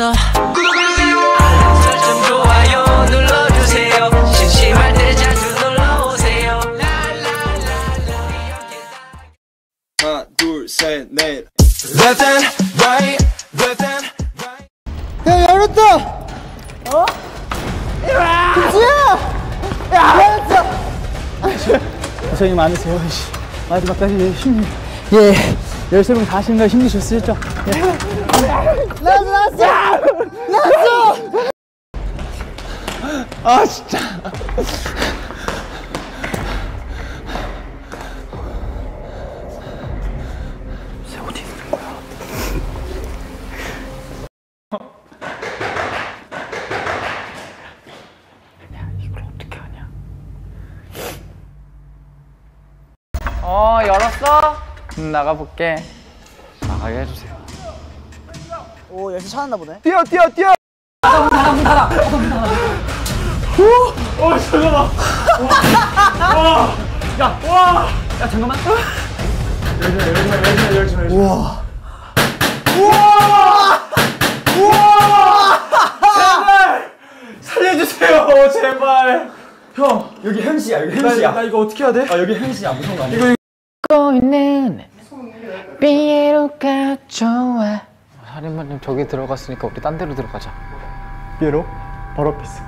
더 알람 설정 좋아요 눌러주세요. 심심할 때 자주 놀러오세요. 하나 둘셋넷. Left and right Left and right. 야 열었다! 어? 김수야! 야 열었어! 고생이 많으세요 씨. 마지막까지 힘 예, 13명 다 하시는 거 힘드셨으셨죠? 예. 나왔어 나왔어 아 진짜? 어 열었어? 음, 나가볼게. 나가게 해주세요. 오 열심히 찾았나 보네. 뛰어 뛰어 뛰어! 문 닫아 문 닫아 문 닫아 오 잠깐만 와야와야 잠깐만 열심히 열심히 열심히 열심히 우와 우와 우와 제발 살려주세요 제발 형 여기 행시야 여기 행시야 나, 이거 어떻게 해야 돼? 아 여기 행시야 무서운 거 아니야? 이거 있는 삐에로가 좋아. 살인마님 저기 들어갔으니까 우리 딴 데로 들어가자. 삐에로? 버럭피스.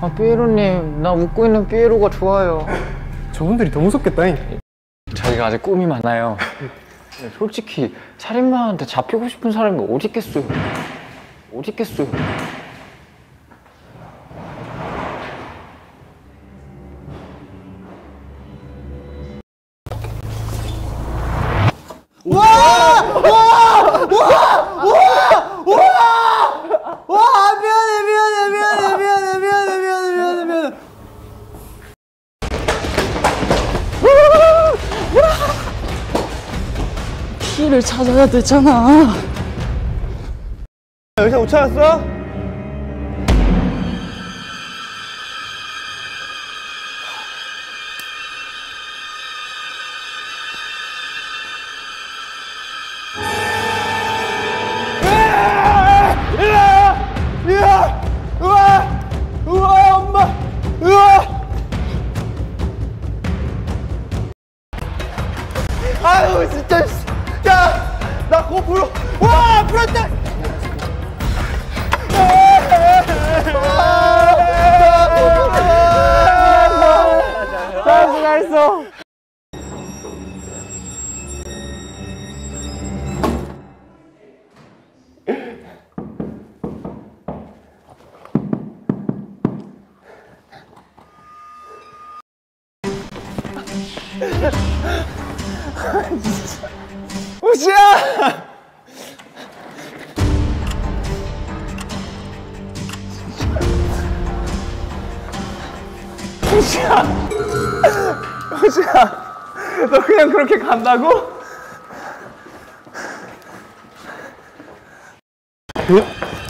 아 삐에로님 나 웃고 있는 삐에로가 좋아요. 저분들이 더 무섭겠다잉. 저희가 아직 꿈이 많아요. 네, 솔직히 살인마한테 잡히고 싶은 사람이 어디 있겠어요? 어디 있겠어요 찾아야 되잖아. 여기서 못 찾았어? 우시야! 우시야! 우시야! 너 그냥 그렇게 간다고? 어디야?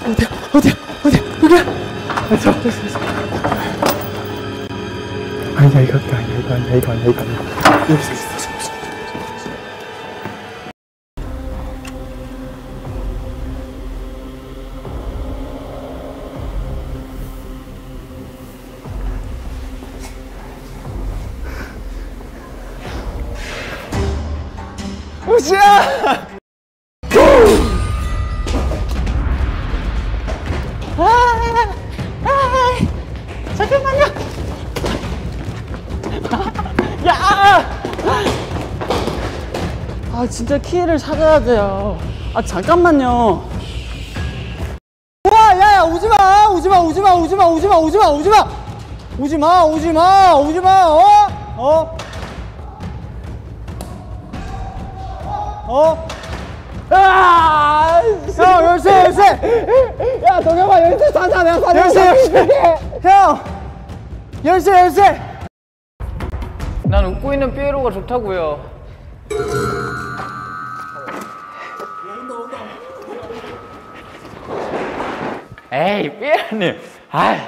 어디야? 어디야? 어디야? 여기야? 됐어, 됐어, 됐어. 아니야, 이거 아니야, 이거 아니야, 이거 아니야, 이거 아니 야. 아 진짜 키를 찾아야 돼요. 아 잠깐만요. 와, 야야 오지 마, 오지 마, 오지 마, 오지 마, 오지 마, 오지 마, 오지 마, 오지 마, 오지 마, 오지 마, 어? 어? 어? 아! 형 열쇠 열쇠! 야 동영아 열쇠 사자 내가 사자 열쇠 열쇠! 형 열쇠 열쇠! 난 웃고 있는 삐에로가 좋다고요 에이 삐에로님 아이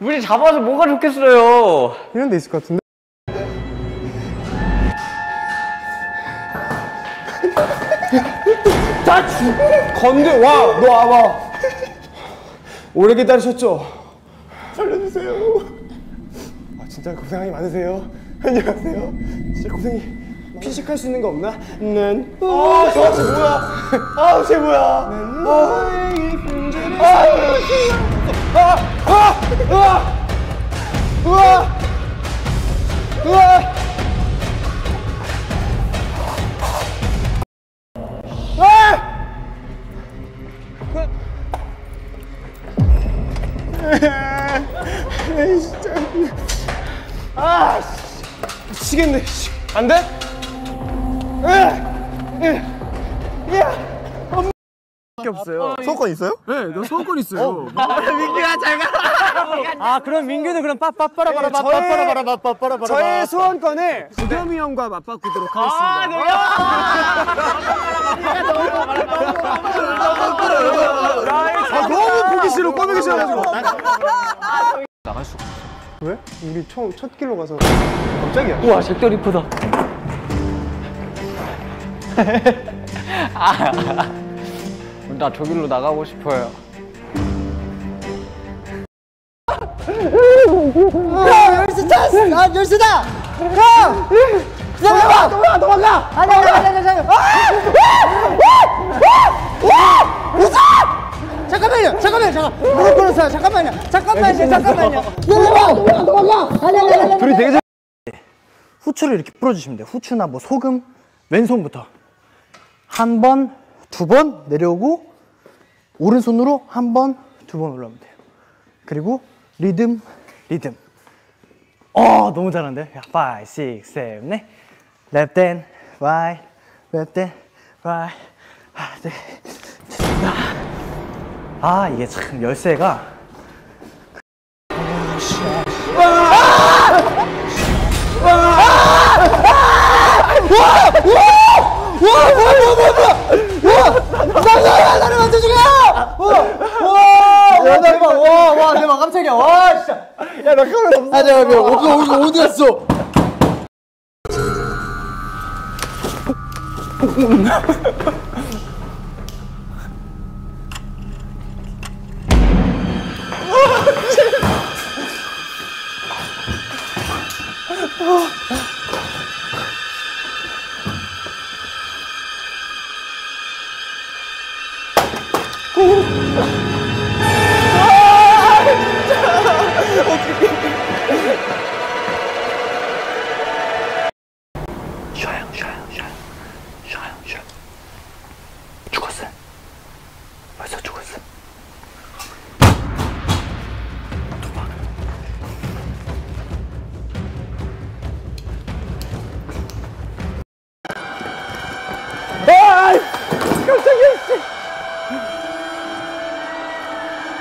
우리 잡아서 뭐가 좋겠어요 이런 데 있을 것 같은데? 건드 와, 너 와봐. 오래 기다리셨죠? 살려주세요. 아 진짜 고생이 많으세요. 안녕하세요. 진짜 고생이. 피식할 수 있는 거 없나? 난. 아, 저씨 뭐야? 아, 쟤 뭐야? 아, 아, 아, 아, 우와, 우 안 돼? 밖에 없어요. 소원 있어요? 네, 너 소원 있어요. 민규야 잘 가. 아, 그럼 민규는 그럼 빠빠빠라바라 빠빠빠라바라 빠빠빠라바라. 저의 소원권을 두겸이 형과 맞바꾸도록 하겠습니다. 아, 너무 보기 싫어. 꿔보기 싫어가지고. 나갈 수가 왜? 우리 처음 첫 길로 가서 갑자기야. 우와 이쁘다 아, 나 저길로 나가고 싶어요 형 열쇠 찾았어. 아 열쇠다. 형. 기다려봐. 도망가 도망가. 아니 아니 아니 아니 아니. 잠깐만요, 잠깐만요, 잠깐. 무릎 꿇었어요. 잠깐만요, 잠깐만요, 잠깐만요. 도망가, 도망가. 아니 아니 아니 아니. 둘이 되게 잘. 후추를 이렇게 풀어주시면 돼요. 후추나 뭐 소금 왼손부터 한 번, 두 번 내려오고 오른손으로 한 번, 두 번 올라오면 돼요. 그리고 리듬, 리듬. 어, 너무 잘하는데. 5, 6, 7, 8. Left hand, right, left hand, right. 아, 네. 아, 이게 참 열쇠가?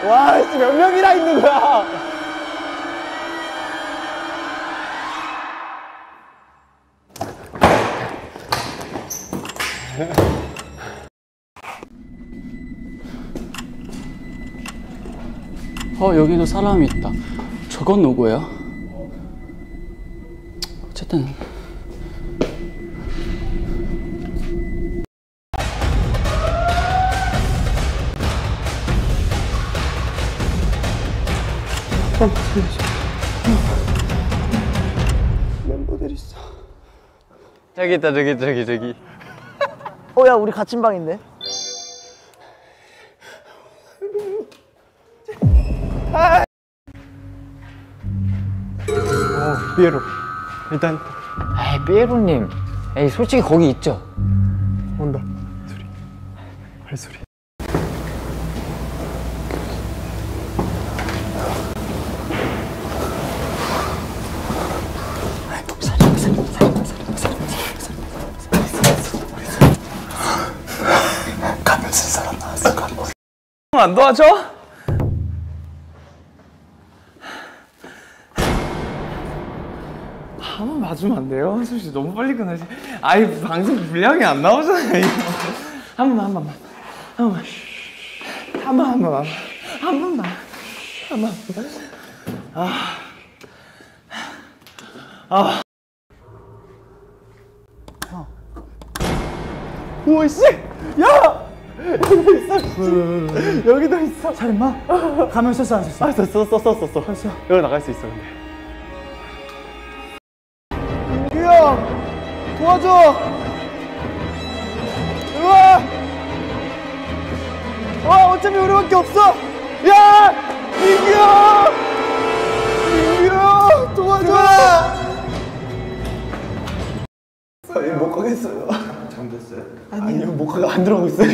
와, 씨, 몇 명이나 있는 거야? 어 여기도 사람이 있다. 저건 누구야? 어쨌든 멤버들 있어. 저기 있다 저기 저기 저기 어, 야, 우리 같은 방인데? 어, 피에로. 일단 에이 삐에로님 에이 솔직히 거기 있죠 온다. 소리. 발소리. 안 도와줘? 한번 봐주면 안 돼요? 한솔 씨 너무 빨리 끝나지. 아이 방송 분량이 안 나오잖아요. 한 번만 한 번만 한 번만 한번한 번만 한 번만 한 번만 우와, 씨! 야! 여기도 있어. 살인마? 가면 썼어 안 썼어? 아, 썼어, 썼어, 썼어. 썼어. 여기 나갈 수 있어, 근데. 민규 형 도와줘. 우와. 와 어차피 우리밖에 없어. 야 민규 형. 민규 형 도와줘. 아니 못 가겠어요. 잠됐어요? 아니요 못 가가 안 들어가고 있어요.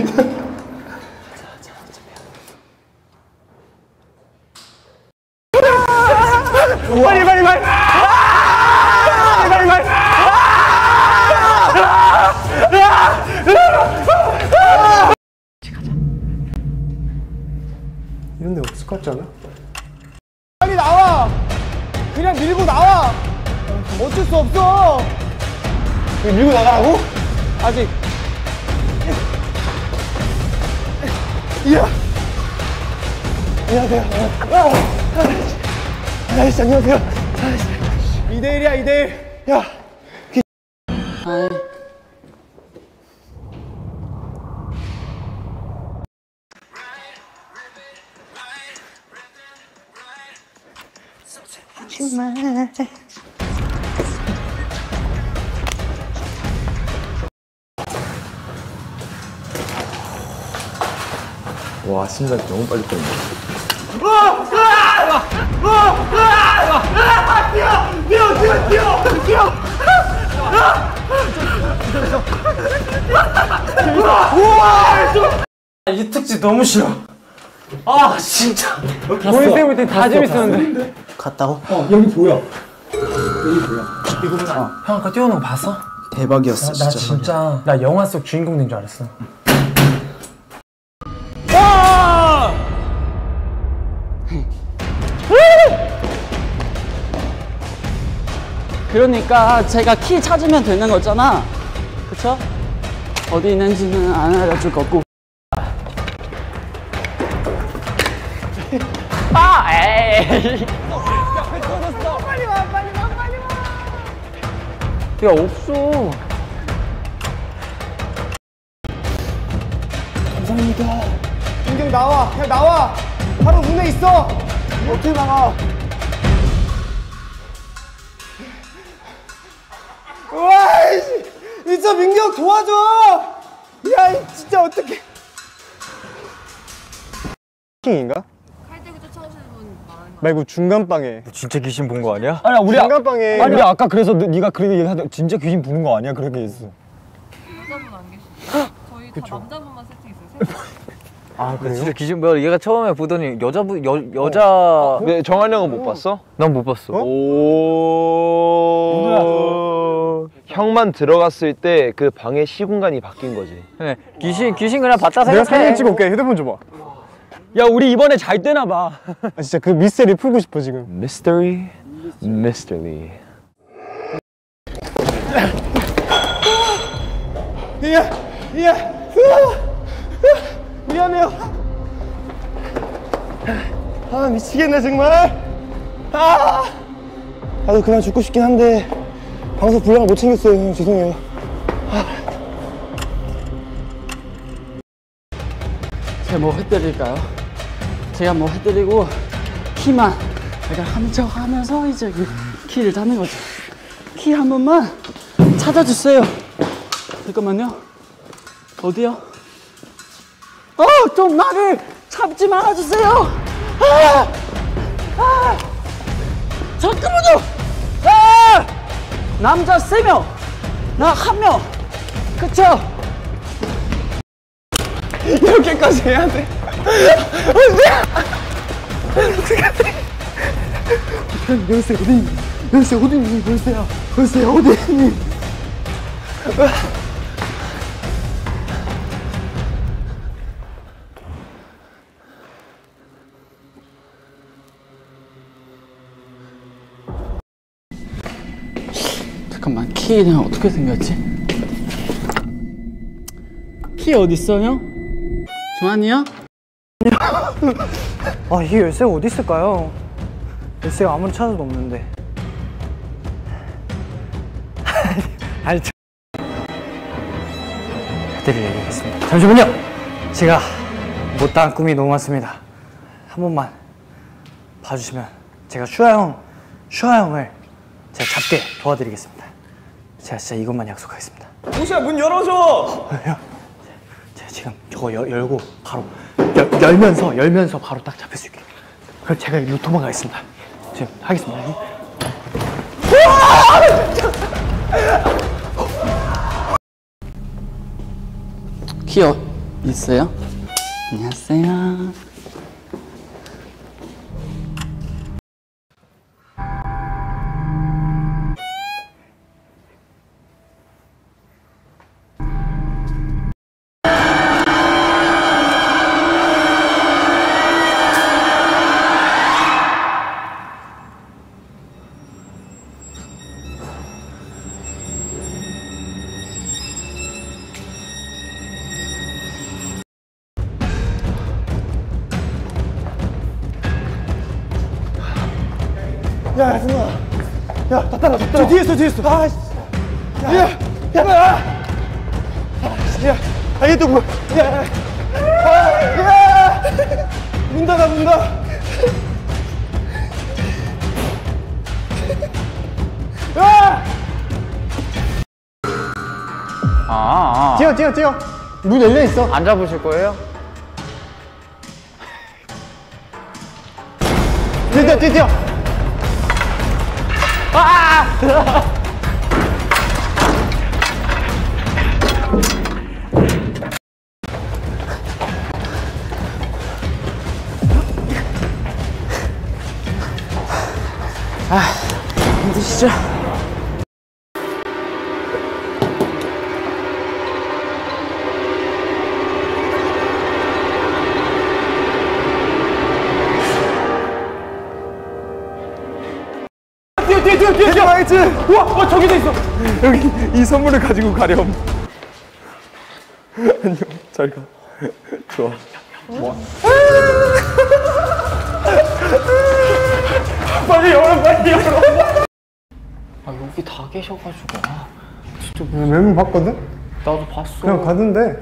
빨리 빨리 빨리. 빨리 빨리. 이런 데 없을 것 같지 않아? 빨리 나와! 그냥 밀고 나와! 어쩔 수 없어! 밀고 나가라고? 아직. 이야! 안녕하세요. 아, 아이씨, 안녕하세요. 2대1이야, 2대1. 야! 심장 너무 빨리 뛰네 이 특집 너무 싫어. 아, 진짜. 보이 때문에 다 재밌었는데. 갔다고? 형 아까 뛰어오는 거 봤어? 대박이었어, 나 진짜 나 영화 속 주인공 된 줄 알았어. 그러니까 제가 키 찾으면 되는 거잖아. 그쵸? 어디 있는지는 안 알려줄 거고. 아, 에이. 야, 없어. 민경 나와! 그냥 나와! 바로 문에 있어! 어떻게 나가? 와, 이씨! 진짜 민경 도와줘! 야, 이 진짜 어떡해! 킹인가? 말고 중간방에 진짜 귀신 본 거 아니야? 아니 우리 아, 중간방에 아니 우리 아까 그래서 너- 네가 그렇게 얘기하다 진짜 귀신 부는 거 아니야 그렇게 했어. 여자분 안 계시죠? 저희 다 남자분만 세팅했어요. 아 그래요? 진짜 귀신 뭐야 얘가 처음에 보더니 여자분 여 여자 네, 정한 형은 못 봤어? 난 못 봤어. 오. 형만 들어갔을 때 그 방의 시공간이 바뀐 거지. 네, 귀신 귀신 그냥 봤다 내가 생각해. 사진 찍어 올게 휴대폰 줘봐 야 우리 이번에 잘 되나 봐. 아 진짜 그 미스테리 풀고 싶어 지금 Mystery, mystery. 이야 이야 으아, 미안해요 아 미치겠네 정말 아 나도 그만 죽고 싶긴 한데 방송 분량을 못 챙겼어요 형 죄송해요 제가 뭐 해드릴까요? 제가 뭐 해드리고 키만 약간 하는 척 하면서 이제 그 키를 잡는 거죠. 키 한 번만 찾아주세요. 잠깐만요. 어디요? 어, 좀 나를 잡지 말아주세요. 아! 아! 잠깐만요. 아! 남자 세 명, 나 한 명. 그쵸? 이렇게까지 해야 돼 열쇠 어디? 열쇠 어디? 열쇠야 열쇠 어디 잠깐만 키는 어떻게 생겼지? 키 어디 있어요? 조한이요? 아 이게 열쇠가 어디 있을까요? 열쇠가 아무리 찾아도 없는데 아니 참 해드릴 얘기겠습니다 잠시만요 제가 못다한 꿈이 너무 많습니다. 한 번만 봐주시면 제가 슈아 형, 슈아 형을 제가 잡게 도와드리겠습니다. 제가 진짜 이것만 약속하겠습니다. 호시야 문 열어줘. 제가 지금 저거 열, 열고 바로 열, 열면서 열면서 바로 딱 잡힐 수 있게. 그럼 제가 일로 도망가겠습니다. 지금 하겠습니다. 키어 있어요? 안녕하세요. 뒤에 있어. 아, 씨. 야, 야, 야. 아, 야, 아, 얘또 뭐? 야, 야. 아, 야. 문 닫아, 문 닫아. 야! 아, 아. 뛰어, 뛰어, 뛰어. 문 열려 있어. 안 잡으실 거예요? 뛰어, 뛰어, 뛰어, 뛰어. 힘드시죠? 뛰어, 뛰어, 뛰어, 뛰어. 망했지? 우와, 와, 저기도 있어. 여기 이 선물을 가지고 가렴. 안녕, 잘 가. 좋아. 뭐? 빨리 열어, 빨리 열어. 아, 여기 다 계셔가지고. 아, 진짜 몇명 봤거든? 나도 봤어. 그냥 가는데.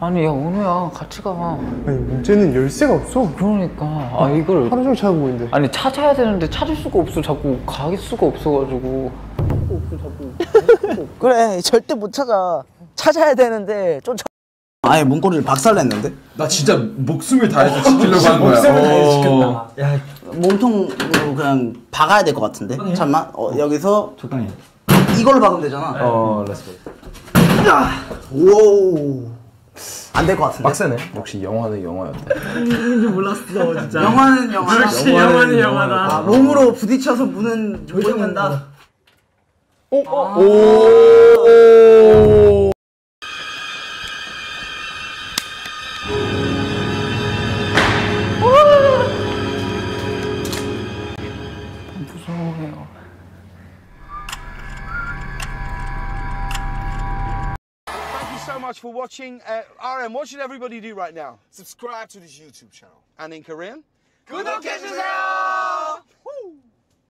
아니, 야, 은우야, 같이 가. 아니, 문제는 열쇠가 없어. 그러니까. 아, 이걸. 하루 종일 찾아보고 있는데. 아니, 찾아야 되는데 찾을 수가 없어. 자꾸 갈 수가 없어가지고. 그래 절대 못 찾아 찾아야 되는데 좀 아예 문고리를 박살냈는데 나 진짜 목숨을 다해서 지키려고 하는 거야. 목숨을 다해서 지켰다. 몸통으로 그냥 박아야 될 것 같은데 잠만 어, 여기서 적당히 이걸로 박으면 되잖아 어, let's go. 오 안 될 것 같은데? 빡세네. 역시 영화는 영화였다. 영화는 영화다. 역시 영화는 영화다. 아, 몸으로 부딪혀서 문은 조정된다. 무서워 watching. Uh, RM, what should everybody do right now? Subscribe to this YouTube channel. And in Korean? 구독해주세요!